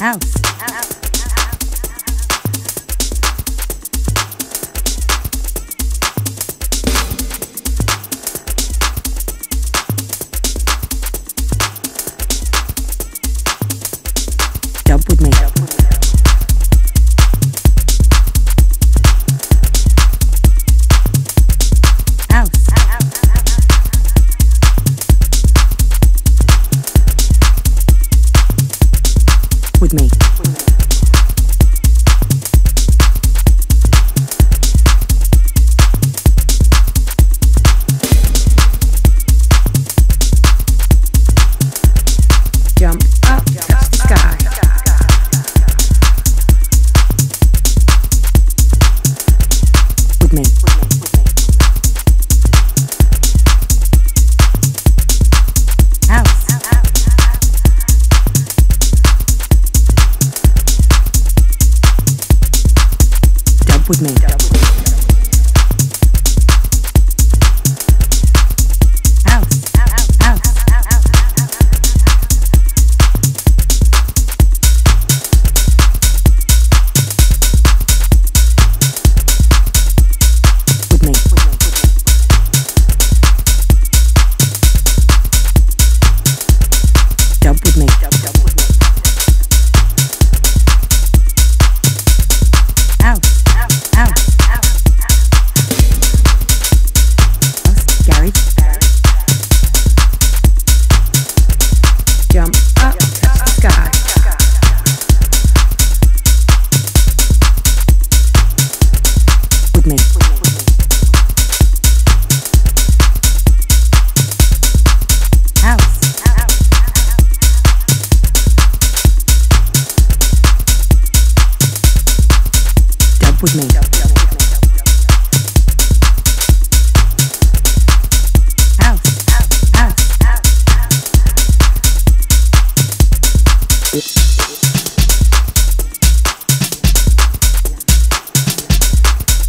house. with me. with me.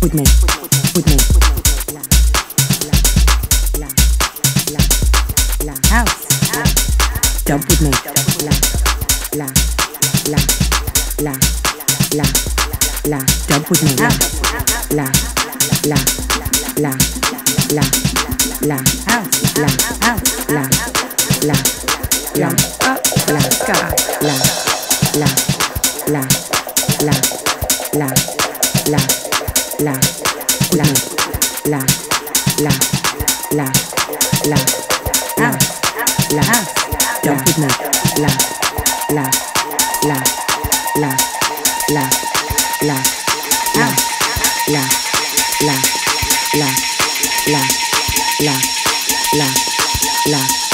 with me, with me. House. La. With me. La, la, la, la, la, la. Dub with me. La, la, la, la, la. La, house. La, la, la, la, la, la, la. la, la, la, don't kidnap, la, la, la, la, la, la, la, la, la, la, la, la, la, la, la.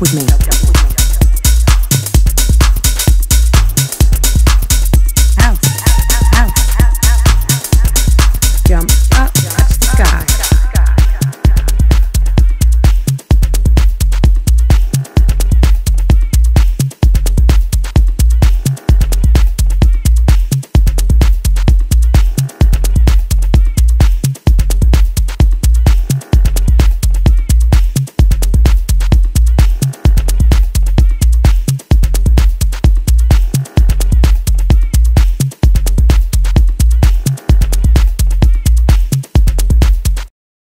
With me.